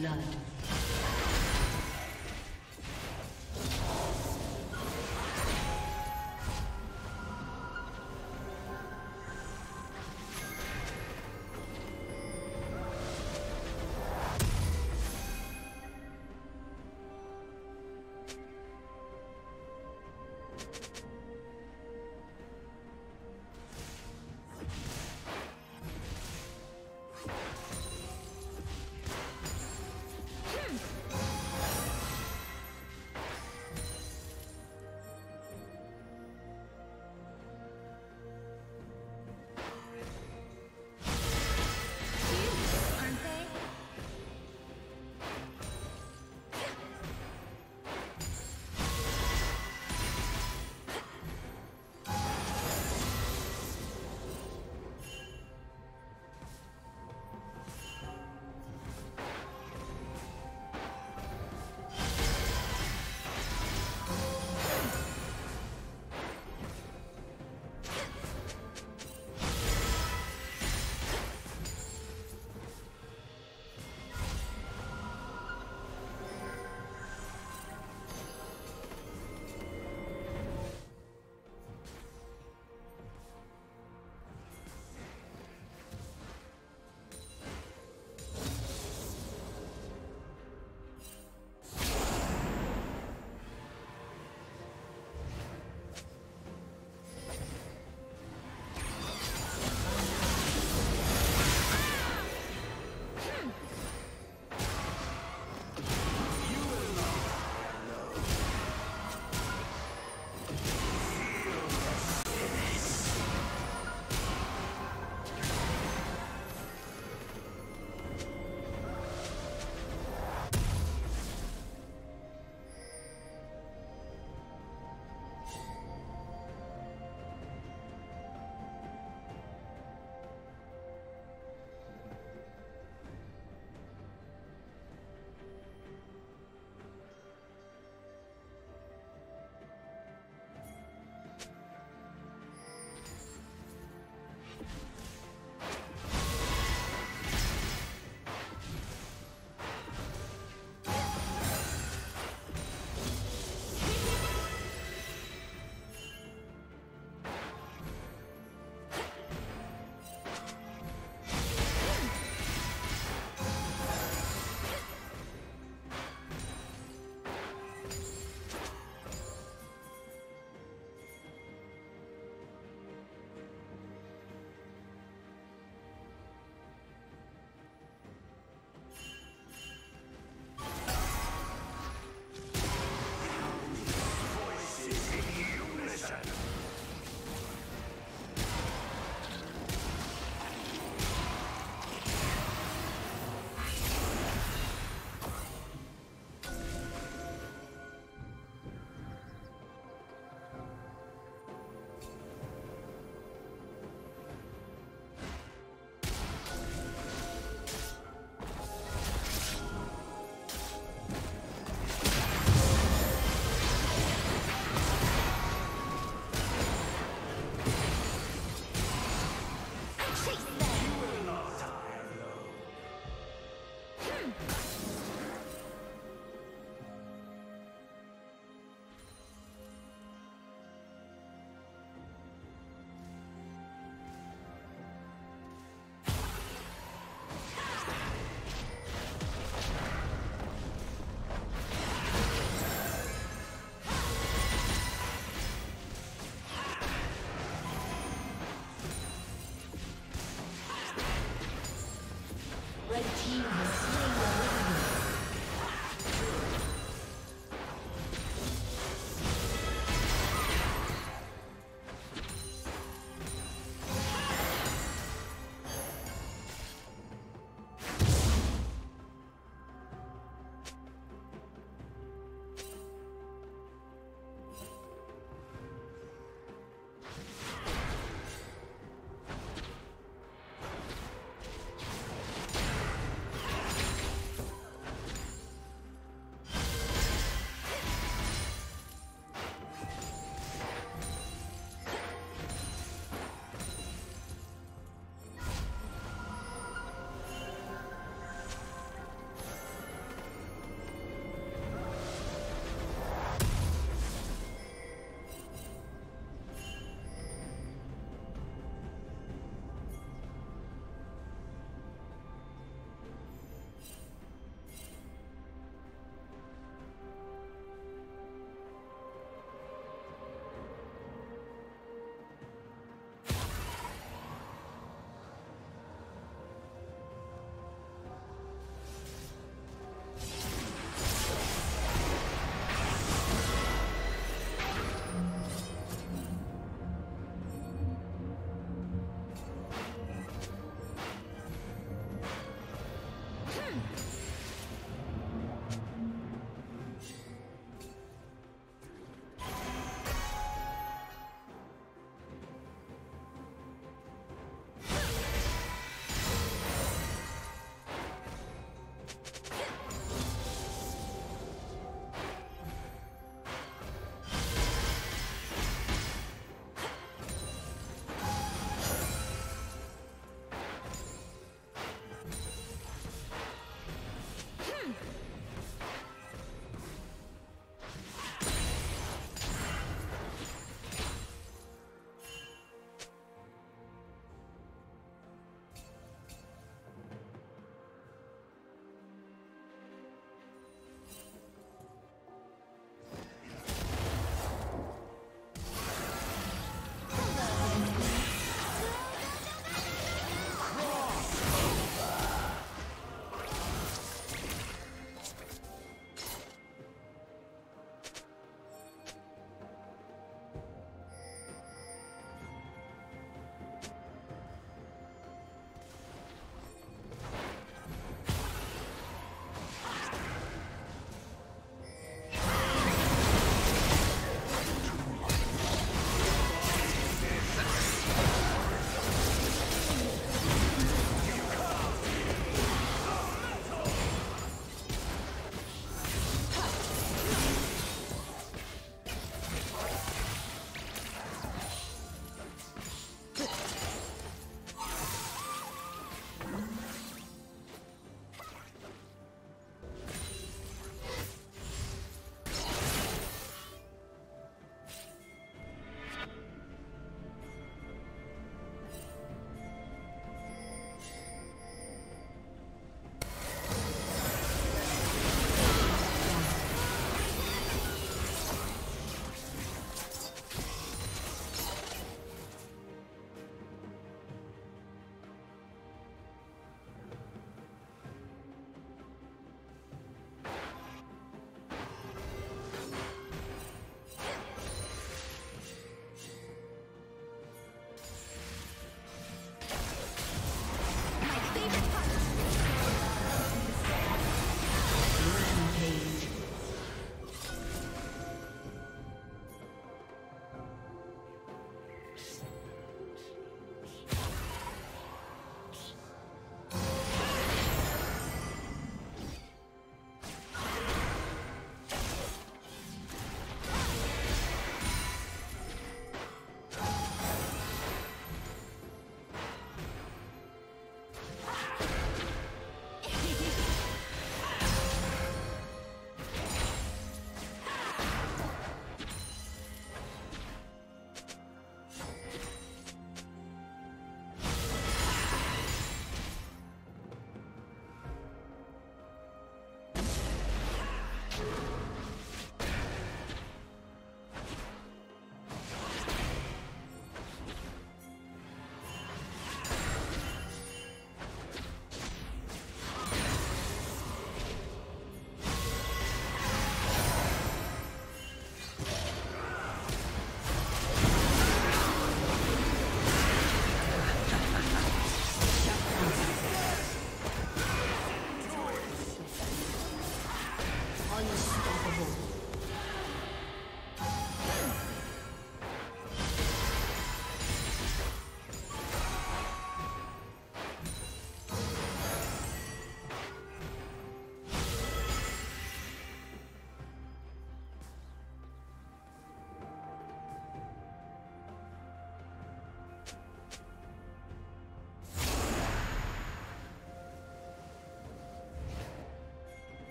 blood.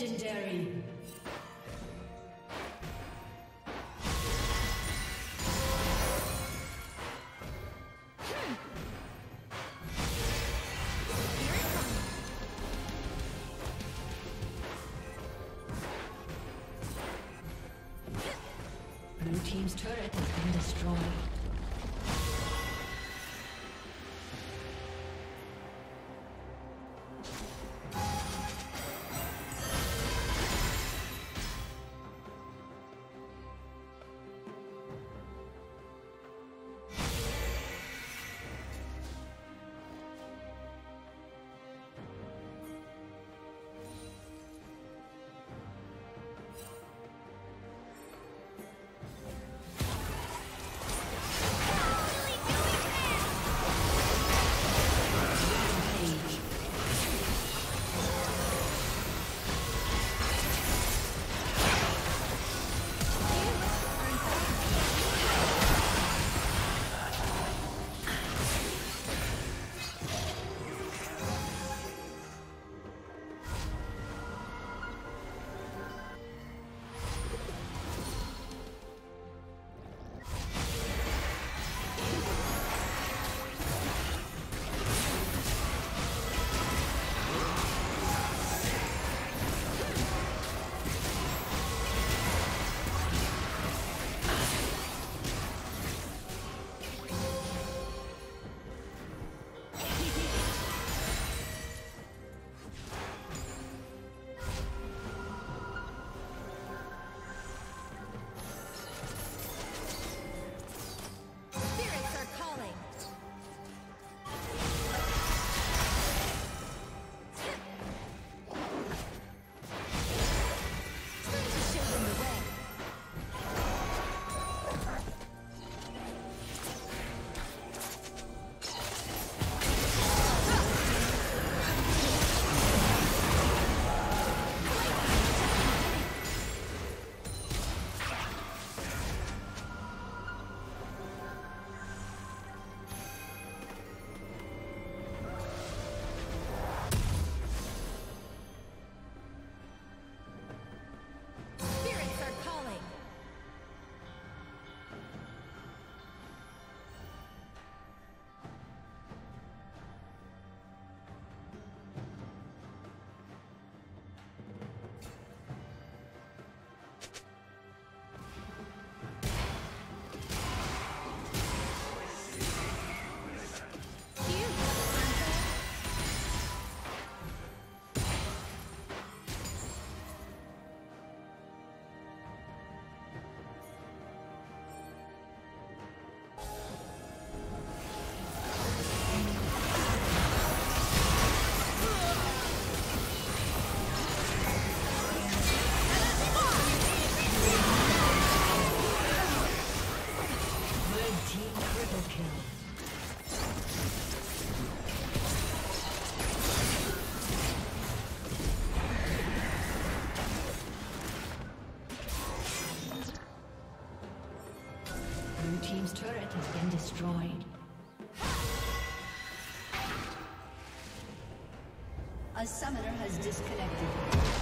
Legendary. Destroyed. A summoner has disconnected.